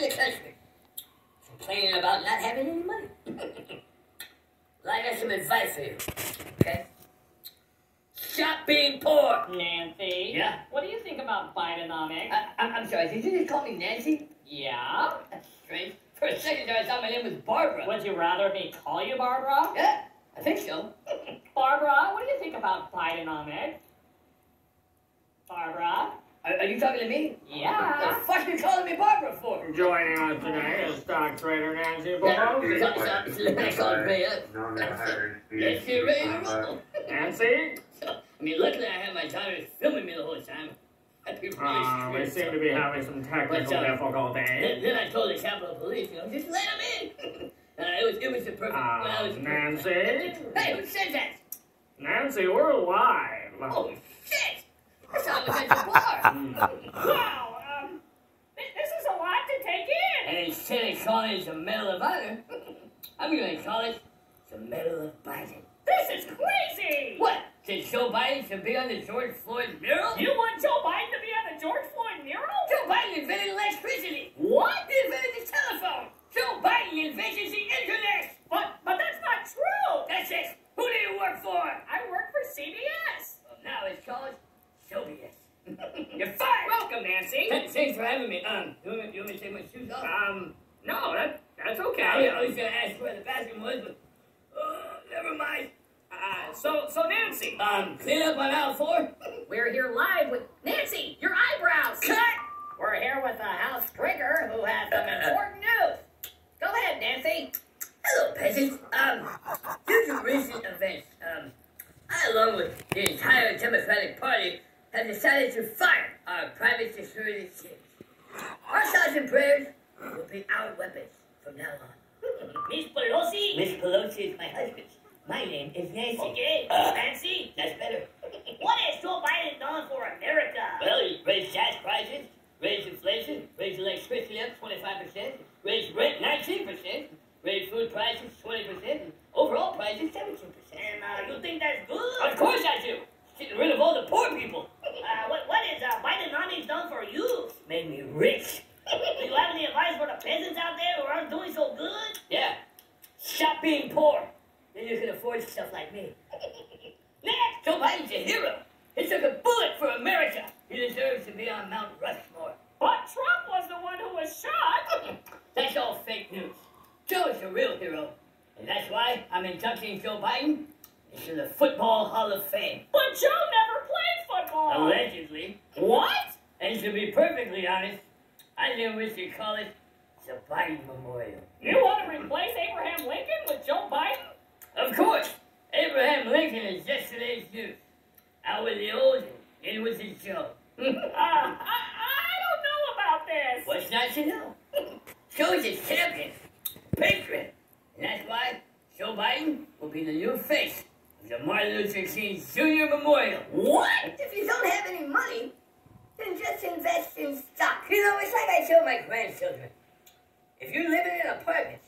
over the country complaining about not having any money. well, I got some advice for you. Okay? Stop being poor. Nancy. Yeah? What do you think about Bidenomics? I, I, I'm sorry, did you just call me Nancy? yeah. That's strange. For a second there, I thought my name was Barbara. Would you rather me call you Barbara? Yeah, I think so. Barbara, what do you think about Bidenomics? Barbara? Are, are you talking to me? Yeah. What the fuck are you calling me Barbara for? Joining us today is stock trader Nancy Yeah, Pelosi. stop, stop. I called me up. Let's get ready to roll. Nancy? I mean, luckily I had my daughter filming me the whole time. I'd really Uh, we seem to be having some technical But, uh, difficulties. then I told the Capitol Police, you know, just let him in. uh, it was it was the perfect. Uh, well, was the perfect- Nancy? Hey, who said that? Nancy, we're live. Oh shit! Wow, um, this is a lot to take in. and instead of calling it the Medal of Honor, I'm gonna call it the Medal of Biden. This is crazy. What? Did Joe Biden should be on the George Floyd mural? You want Joe Biden to be on the George Floyd mural? Joe Biden invented electricity. What? He invented the telephone. Joe Biden invented the internet. But but that's not true. That's it. Who do you work for? I work for CBS. Well, now it's called Soviet. You're fired. Welcome, Nancy. Thanks for having me. Um, you want me, you want me to take my shoes off? Um, no, that, that's okay. I, was gonna ask where the bathroom was, but uh, never mind. Uh, so so Nancy, Um, clean up on aisle four. we're here live with Nancy. Your eyebrows. Cut. We're here with the House Trigger, who has some important news. Go ahead, Nancy. Hello, peasants. Um, due to recent events, um, I, along with the entire Democratic Party, have decided to fire our private security teams. Our thoughts and prayers will be our weapons from now on. Miss Pelosi. Miss Pelosi is my husband. My name is Nancy. Okay, Uh, Nancy. That's better. What has Joe Biden done for America? Well, he raised gas prices, raised inflation, raised electricity up 25%, raised rent 19%, raised food prices 20%, and overall prices 17%. And uh, you think that's good? Of course I do. Getting rid of all the poor people. Uh, what, what has uh, Bidenomics done for you? Made me rich. Do you have any advice for the peasants out there who aren't doing so good? Yeah. Stop being poor. Then you can afford stuff like me. Next, Joe Biden's a hero. He took a bullet for America. He deserves to be on Mount Rushmore. But Trump was the one who was shot. That's all fake news. Joe is a real hero. And that's why I'm inducting Joe Biden into the Football Hall of Fame. But Joe never played football. Allegedly. What? And to be perfectly honest, I think we should call it the Biden Memorial. You want to replace Abraham Lincoln with Joe Biden? Of course, Abraham Lincoln is yesterday's news. I was the old, in with the Joe. Uh, I, I don't know about this. What's not to know? Joe's a champion, patriot, and that's why Joe Biden will be the new face of the Martin Luther King Jr. Memorial. What? If you don't have any money, then just invest in. You know, it's like I tell my grandchildren. If you're living in an apartment,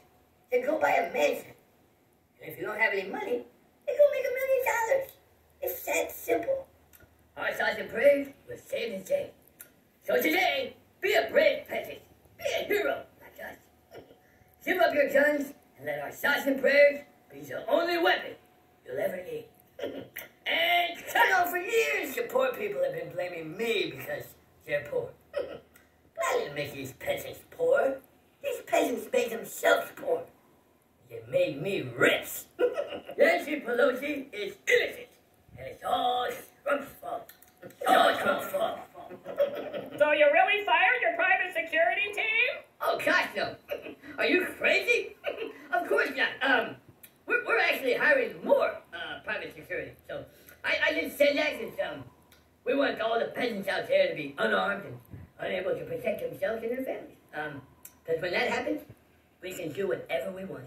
then go buy a mansion. And if you don't have any money, then go make a million dollars. It's that simple. Our thoughts and prayers will save the day. So today, be a brave peasant. Be a hero like us. Give up your guns and let our thoughts and prayers be the only weapon you'll ever need. and cut off for years, the poor people have been blaming me because they're poor. But I didn't make these peasants poor. These peasants made themselves poor. They made me rich. Nancy Pelosi is innocent. And it's all Trump's fault. It's all Trump's fault. So you really fired your private security team? Oh, gosh, no. Are you crazy? of course not. Um, we're, we're actually hiring more uh, private security. So I, I just said that because um, we want all the peasants out there to be unarmed and unable to protect themselves and their families. Um, because when that happens, we can do whatever we want.